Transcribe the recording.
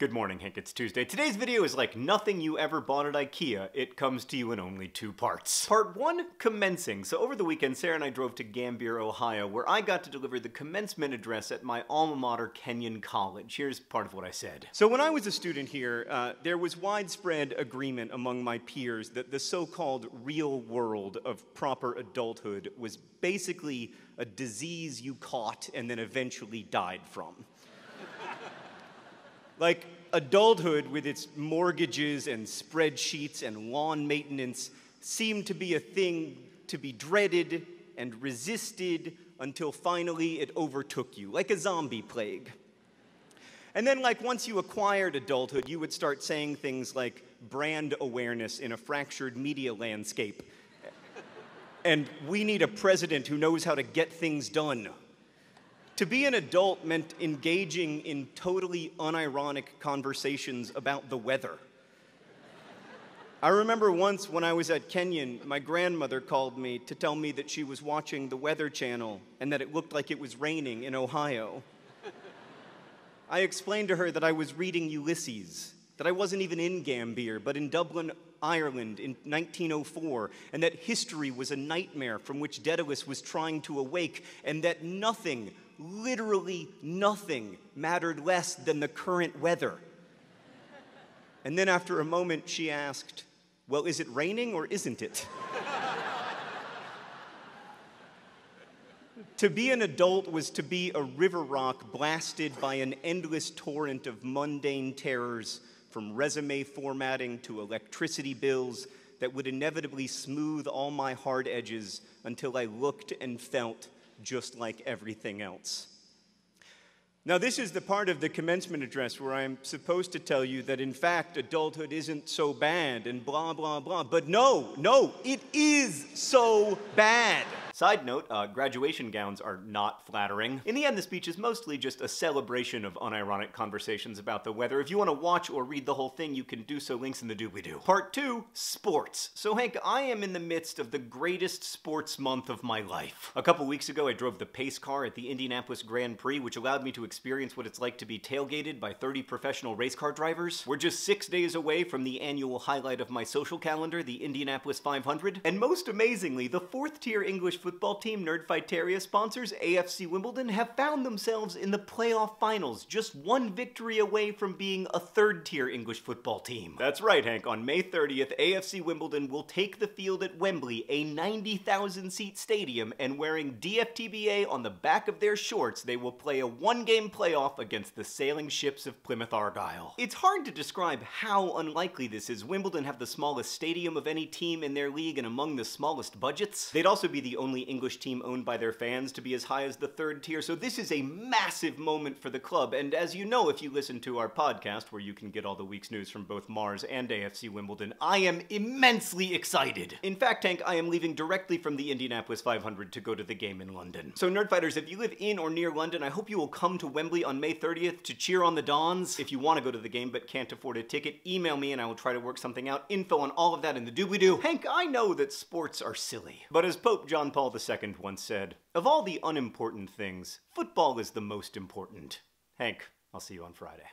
Good morning, Hank. It's Tuesday. Today's video is like nothing you ever bought at IKEA. It comes to you in only two parts. Part one, commencing. So over the weekend, Sarah and I drove to Gambier, Ohio, where I got to deliver the commencement address at my alma mater, Kenyon College. Here's part of what I said. So when I was a student here, uh, there was widespread agreement among my peers that the so-called real world of proper adulthood was basically a disease you caught and then eventually died from. Like adulthood with its mortgages and spreadsheets and lawn maintenance seemed to be a thing to be dreaded and resisted until finally it overtook you, like a zombie plague. And then, like, once you acquired adulthood, you would start saying things like brand awareness in a fractured media landscape. and we need a president who knows how to get things done. To be an adult meant engaging in totally unironic conversations about the weather. I remember once when I was at Kenyon, my grandmother called me to tell me that she was watching the Weather Channel and that it looked like it was raining in Ohio. I explained to her that I was reading Ulysses, that I wasn't even in Gambier, but in Dublin, Ireland in 1904, and that history was a nightmare from which Dedalus was trying to awake, and that nothing literally nothing mattered less than the current weather. And then after a moment, she asked, Well, is it raining or isn't it? to be an adult was to be a river rock blasted by an endless torrent of mundane terrors, from resume formatting to electricity bills that would inevitably smooth all my hard edges until I looked and felt just like everything else. Now, this is the part of the commencement address where I'm supposed to tell you that, in fact, adulthood isn't so bad and blah, blah, blah. But no, no, it is so bad. Side note, uh, graduation gowns are not flattering. In the end, the speech is mostly just a celebration of unironic conversations about the weather. If you want to watch or read the whole thing, you can do so, links in the doobly-doo. Part two, sports. So Hank, I am in the midst of the greatest sports month of my life. A couple weeks ago, I drove the pace car at the Indianapolis Grand Prix, which allowed me to experience what it's like to be tailgated by 30 professional race car drivers. We're just six days away from the annual highlight of my social calendar, the Indianapolis 500. And most amazingly, the fourth tier English football team Nerdfighteria sponsors AFC Wimbledon have found themselves in the playoff finals, just one victory away from being a third tier English football team. That's right, Hank. On May 30th, AFC Wimbledon will take the field at Wembley, a 90,000 seat stadium, and wearing DFTBA on the back of their shorts, they will play a one game playoff against the sailing ships of Plymouth Argyle. It's hard to describe how unlikely this is. Wimbledon have the smallest stadium of any team in their league and among the smallest budgets. They'd also be the only only English team owned by their fans to be as high as the third tier, so this is a massive moment for the club. And as you know, if you listen to our podcast, where you can get all the week's news from both Mars and AFC Wimbledon, I am immensely excited. In fact, Hank, I am leaving directly from the Indianapolis 500 to go to the game in London. So, Nerdfighters, if you live in or near London, I hope you will come to Wembley on May 30th to cheer on the Dons. If you want to go to the game but can't afford a ticket, email me and I will try to work something out. Info on all of that in the doobly-doo. Hank, I know that sports are silly, but as Pope John Paul II once said, Of all the unimportant things, football is the most important. Hank, I'll see you on Friday.